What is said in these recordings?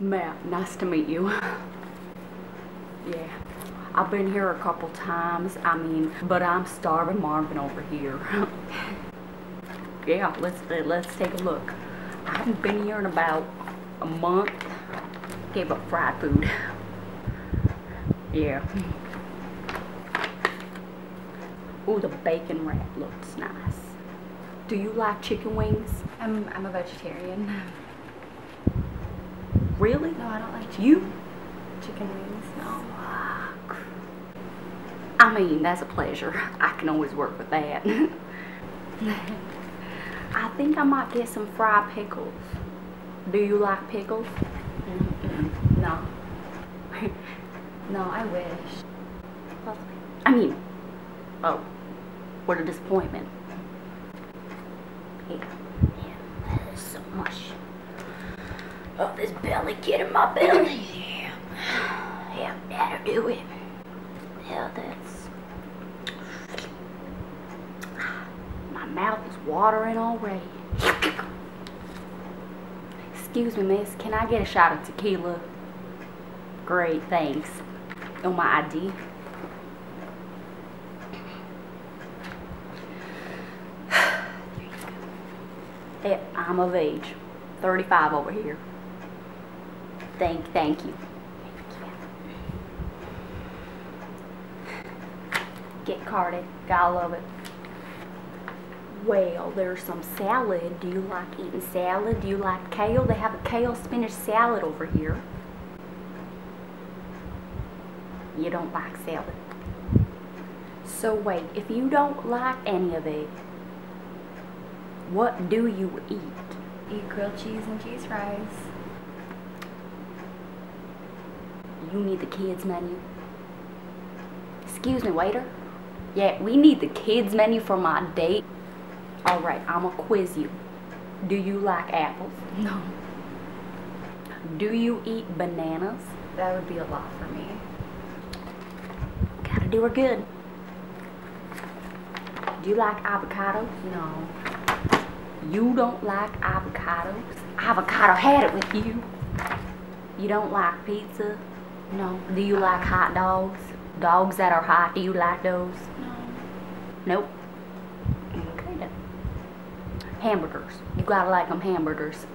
Matt, nice to meet you. yeah. I've been here a couple times. I mean, but I'm starving Marvin over here. yeah, let's uh, let's take a look. I haven't been here in about a month. Gave up fried food. yeah. Ooh, the bacon wrap looks nice. Do you like chicken wings? I'm I'm a vegetarian. Really? No, I don't like You? chicken wings. No. I mean, that's a pleasure. I can always work with that. I think I might get some fried pickles. Do you like pickles? Mm-mm. No. no, I wish. I mean, oh, what a disappointment. Yeah, yeah, that is so much. Oh, this belly get in my belly. Yeah, yeah, that'll do it. Yeah, that's. My mouth is watering already. Excuse me, miss. Can I get a shot of tequila? Great, thanks. On my ID. I'm of age. 35 over here. Thank, thank you. Get carded. Gotta love it. Well, there's some salad. Do you like eating salad? Do you like kale? They have a kale spinach salad over here. You don't like salad. So wait, if you don't like any of it, what do you eat? Eat grilled cheese and cheese fries. You need the kids menu. Excuse me, waiter. Yeah, we need the kids menu for my date. All right, I'ma quiz you. Do you like apples? No. Do you eat bananas? That would be a lot for me. Gotta do her good. Do you like avocados? No. You don't like avocados? Avocado had it with you. You don't like pizza? No. Do you like hot dogs? Dogs that are hot, do you like those? No. Nope. Okay then. Hamburgers. You gotta like them hamburgers.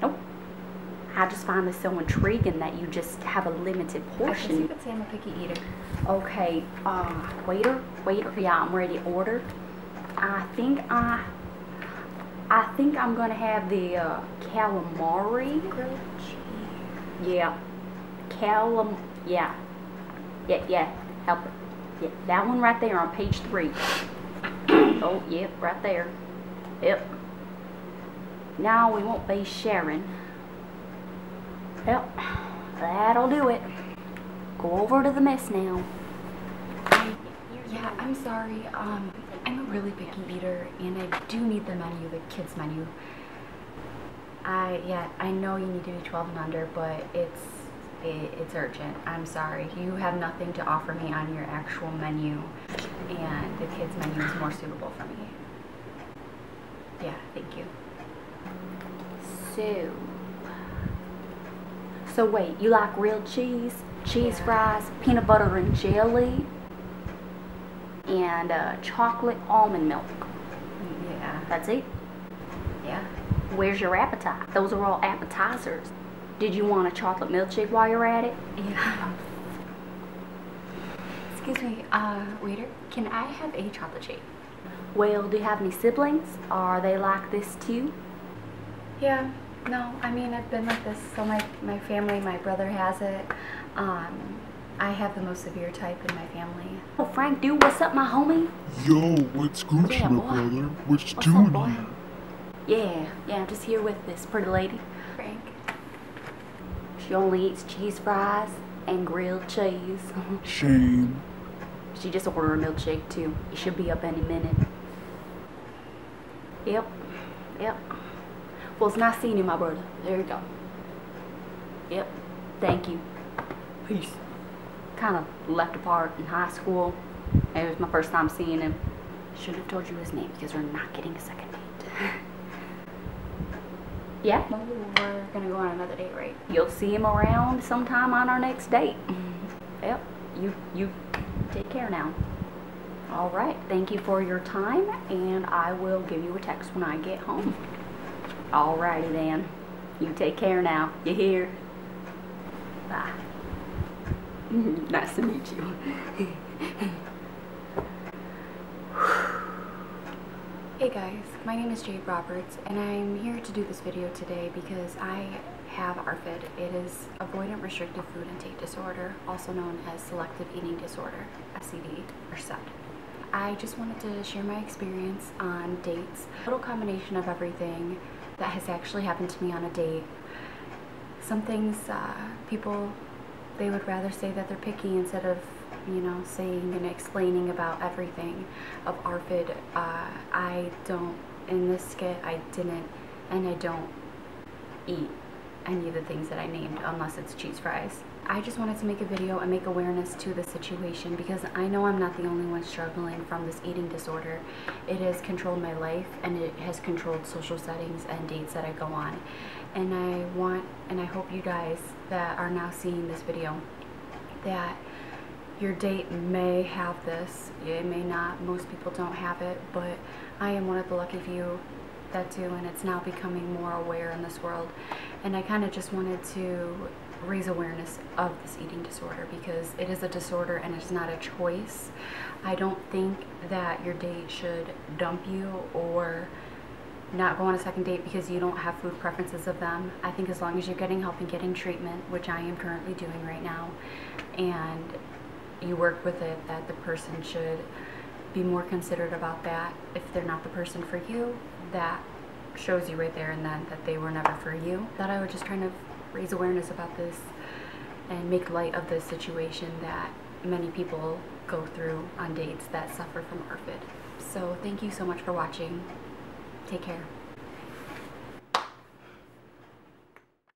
Nope. I just find this so intriguing that you just have a limited portion. I guess you could say I'm a picky eater. Okay, uh, waiter, waiter, yeah, I'm ready to order. I think I, I think I'm gonna have the uh, calamari. Grilled. Yeah, calam, yeah, yeah, yeah. Help. Yeah, that one right there on page three. oh, yep, right there. Yep. Now we won't be sharing. Yep, that'll do it. Go over to the mess now. Yeah, I'm sorry. Um, I'm a really picky eater, and I do need the menu, the kids menu. I yeah, I know you need to be 12 and under, but it's it, it's urgent. I'm sorry. You have nothing to offer me on your actual menu, and the kids menu is more suitable for me. Yeah, thank you. So, so wait, you like real cheese, cheese Yeah. fries, peanut butter and jelly, and uh, chocolate almond milk. Yeah, That's it. yeah. Where's your appetite? Those are all appetizers. Did you want a chocolate milkshake while you're at it? Yeah. Excuse me, uh, waiter, can I have a chocolate shake? Well, do you have any siblings? Are they like this too? Yeah, no, I mean, I've been like this, so my, my family, my brother has it. Um, I have the most severe type in my family. Oh, Frank, dude, what's up, my homie? Yo, what's Gucci, Yeah, my boy. brother? What you What's doing up, boy? here? Yeah, yeah, I'm just here with this pretty lady. Frank. She only eats cheese fries and grilled cheese. Shame. She just ordered a milkshake too. It should be up any minute. Yep. Yep. Well, it's nice seeing you, my brother. There you go. Yep. Thank you. Peace. Kind of left apart in high school. It was my first time seeing him. Shouldn't have told you his name because we're not getting a second date. Yeah. Maybe we're gonna go on another date, right? You'll see him around sometime on our next date. Yep. You you take care now. All right. Thank you for your time, and I will give you a text when I get home. All righty then. You take care now. You hear? Bye. nice to meet you. Hey guys, my name is Jaide Roberts and I'm here to do this video today because I have ARFID. It is Avoidant Restrictive Food Intake Disorder, also known as Selective Eating Disorder, SED or SED. I just wanted to share my experience on dates, a little combination of everything that has actually happened to me on a date. Some things uh, people, they would rather say that they're picky instead of you know, saying and explaining about everything of ARFID. Uh, I don't, in this skit, I didn't and I don't eat any of the things that I named unless it's cheese fries. I just wanted to make a video and make awareness to the situation because I know I'm not the only one struggling from this eating disorder. It has controlled my life and it has controlled social settings and dates that I go on. And I want and I hope you guys that are now seeing this video that your date may have this, it may not, most people don't have it, but I am one of the lucky few that do and it's now becoming more aware in this world. And I kind of just wanted to raise awareness of this eating disorder because it is a disorder and it's not a choice. I don't think that your date should dump you or not go on a second date because you don't have food preferences of them. I think as long as you're getting help and getting treatment, which I am currently doing right now, and you work with it, that the person should be more considerate about that. If they're not the person for you, that shows you right there and then that they were never for you. That I would just kind of raise awareness about this and make light of the situation that many people go through on dates that suffer from ARFID. So thank you so much for watching. Take care.